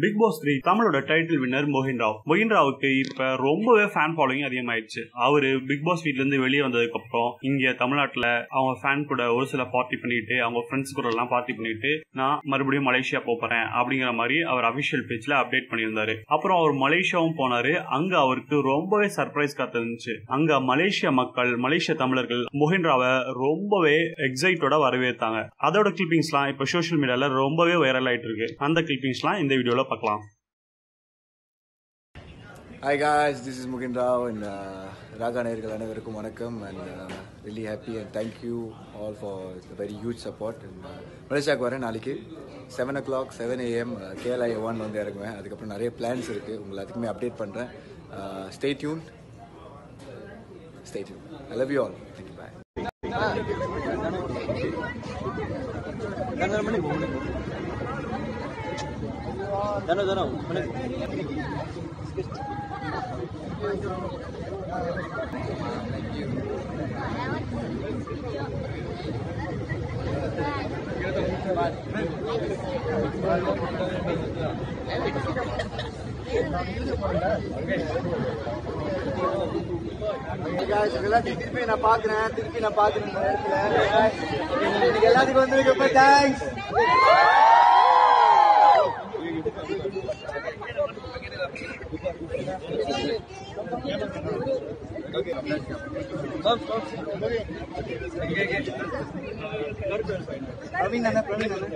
Big pass three தமிழோட title winner Mugen Rao. Mugen ராவுக்கு இப்ப ரொம்பவே ஃபேன் ஃபாலோயிங் அதிகமாயிடுச்சு. அவரு பிக் பாஸ் வீட்ல இருந்து வெளியே வந்ததுக்கு அப்புறம் இங்க தமிழ்நாட்டுல அவங்க ஃபேன் கூட ஒரு சில பார்ட்டி பண்ணிட்டு அவங்க ஃப்ரெண்ட்ஸ் கூட எல்லாம் பார்ட்டி பண்ணிட்டு நான் மறுபடியும் மலேசியா போறேன் அப்படிங்கிற மாதிரி அவர் அபிஷியல் பேஜ்ல அப்டேட் பண்ணியிருந்தாரு. அப்புறம் அவர் மலேசியாவும் போனாரு. அங்க அவருக்கு ரொம்பவே சர்ப்ரைஸ் காத்திருந்துச்சு. அங்க மலேசிய மக்கள் மலேசிய தமிழர்கள் மோகின் ராவை ரொம்பவே எக்ஸைட்டோட வரவேற்றாங்க. அதோட கிளிப்பிங்ஸ்லாம் இப்ப சோஷியல் மீடியால ரொம்பவே வைரல் ஆயிட்டு இருக்கு. அந்த கிளிப்பிங்ஸ்லாம் இந்த வீடியோல பார்க்கலாம். Hi guys, this is Mugen Rao and uh, Raaga நேயர்கள் அனைவருக்கும் வணக்கம் and really happy and thank you all for the very huge support. And uh, மலேசியாவுக்கு வரேன் நாளைக்கு. Seven o'clock seven AM KLI one வந்து இறங்குவேன். அதுக்கப்புறம் நிறைய பிளான்ஸ் இருக்குது உங்களை அதுக்குமே அப்டேட் பண்ணுறேன் stay tuned stay tuned I love you all thank you bye எல்லாத்தையும் திருப்பி நான் பார்க்குறேன் திருப்பி நான் பார்க்குறேன் இந்த இடத்துல எல்லாத்துக்கும் ప్రవీణ్ అన్న ప్రవీణ్ అన్న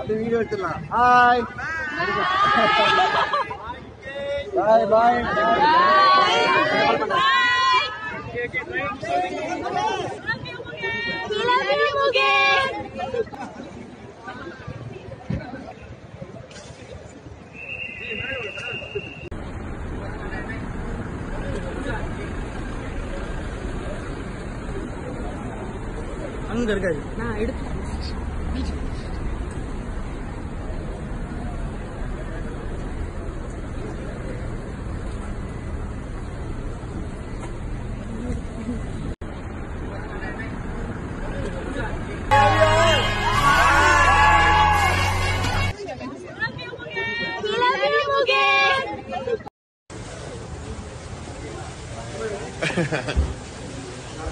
అది video ఎడుతున్నా hi bye bye Thank you. அங்க இருக்காது நான் எடுத்து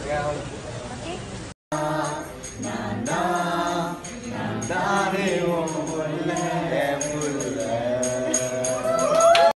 Yeah. तुम्हारे ओ बोले